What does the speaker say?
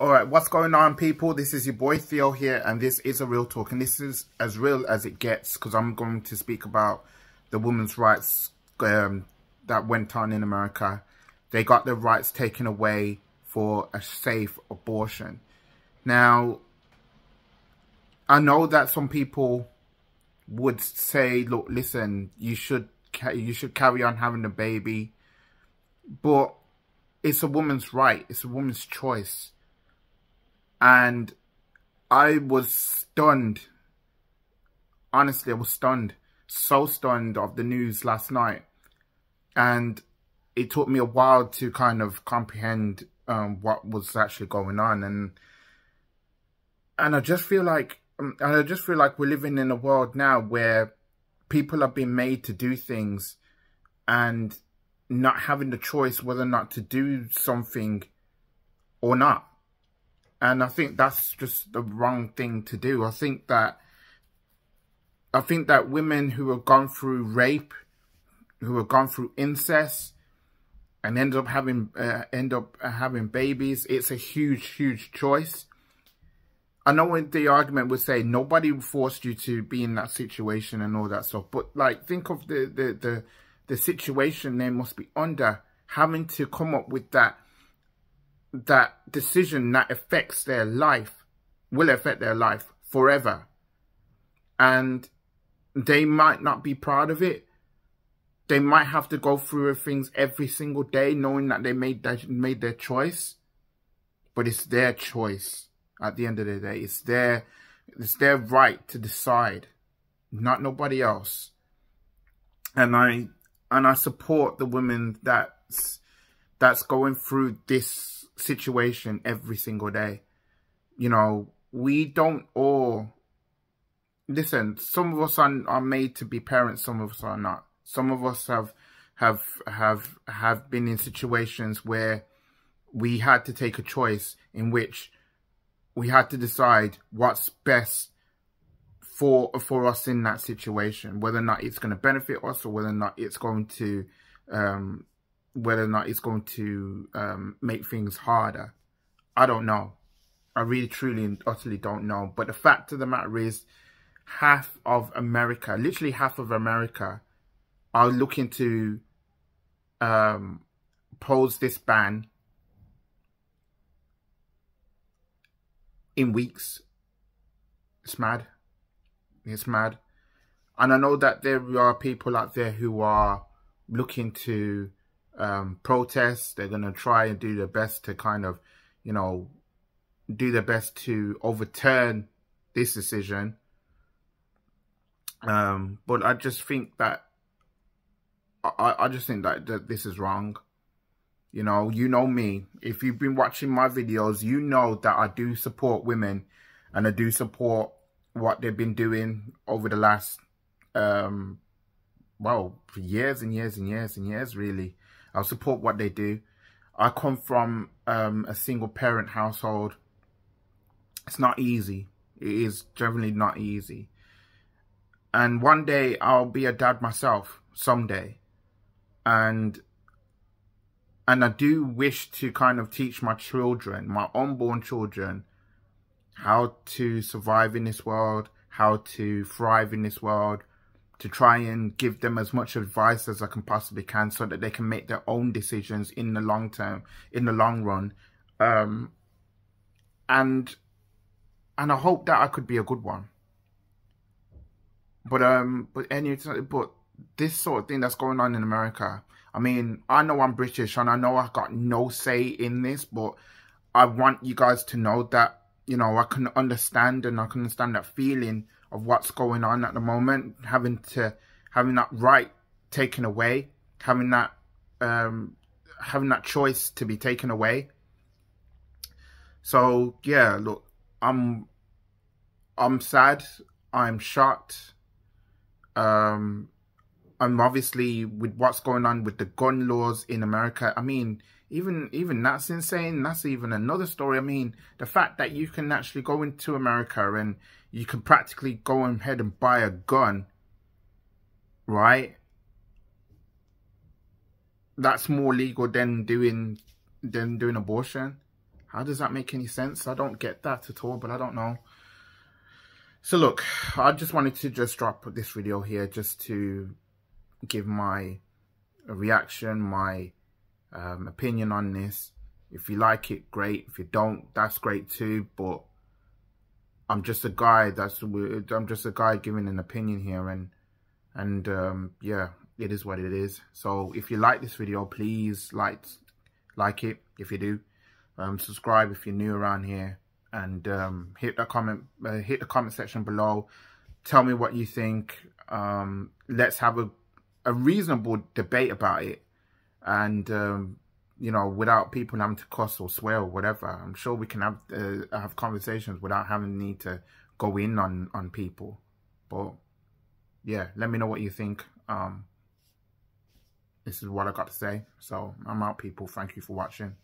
All right, what's going on, people? This is your boy Theo here, and this is a real talk, and this is as real as it gets because I'm going to speak about the women's rights um, that went on in America. They got their rights taken away for a safe abortion. Now, I know that some people would say, "Look, listen, you should you should carry on having a baby," but it's a woman's right. It's a woman's choice and I was stunned. Honestly, I was stunned. So stunned of the news last night. And it took me a while to kind of comprehend um, what was actually going on. And and I just feel like, um, and I just feel like we're living in a world now where people are being made to do things and not having the choice whether or not to do something or not. And I think that's just the wrong thing to do. I think that I think that women who have gone through rape, who have gone through incest, and end up having uh, end up having babies, it's a huge, huge choice. I know the argument would say nobody forced you to be in that situation and all that stuff, but like think of the the the, the situation they must be under having to come up with that that decision that affects their life will affect their life forever. And they might not be proud of it. They might have to go through things every single day knowing that they made that made their choice. But it's their choice at the end of the day. It's their it's their right to decide, not nobody else. And I and I support the women that's that's going through this situation every single day. You know, we don't all listen. Some of us are, are made to be parents. Some of us are not. Some of us have have have have been in situations where we had to take a choice in which we had to decide what's best for for us in that situation, whether or not it's going to benefit us or whether or not it's going to um, whether or not it's going to um, make things harder. I don't know. I really, truly, and utterly don't know. But the fact of the matter is, half of America, literally half of America, are looking to um, pose this ban in weeks. It's mad. It's mad. And I know that there are people out there who are looking to um, protests. They're going to try and do their best to kind of, you know, do their best to overturn this decision. Um, but I just think that, I, I just think that, that this is wrong. You know, you know me. If you've been watching my videos, you know that I do support women and I do support what they've been doing over the last, um, well, for years and years and years and years, really. I'll support what they do. I come from um, a single parent household. It's not easy. It is generally not easy. And one day I'll be a dad myself, someday. And and I do wish to kind of teach my children, my unborn children, how to survive in this world, how to thrive in this world, to try and give them as much advice as I can possibly can so that they can make their own decisions in the long term, in the long run. Um, and, and I hope that I could be a good one. But, um, but any, but this sort of thing that's going on in America, I mean, I know I'm British and I know I've got no say in this, but I want you guys to know that, you know, I can understand and I can understand that feeling of what's going on at the moment, having to having that right taken away, having that um, having that choice to be taken away. So yeah, look, I'm I'm sad. I'm shocked. Um, I'm obviously with what's going on with the gun laws in America. I mean, even even that's insane. That's even another story. I mean, the fact that you can actually go into America and you can practically go ahead and buy a gun, right? That's more legal than doing than doing abortion. How does that make any sense? I don't get that at all, but I don't know. So look, I just wanted to just drop this video here just to give my reaction, my um, opinion on this. If you like it, great. If you don't, that's great too. But I'm just a guy. That's I'm just a guy giving an opinion here, and and um, yeah, it is what it is. So if you like this video, please like like it. If you do, um, subscribe if you're new around here, and um, hit the comment uh, hit the comment section below. Tell me what you think. Um, let's have a a reasonable debate about it, and um, you know, without people having to cuss or swear or whatever. I'm sure we can have uh, have conversations without having need to go in on on people. But yeah, let me know what you think. Um, this is what I got to say. So I'm out, people. Thank you for watching.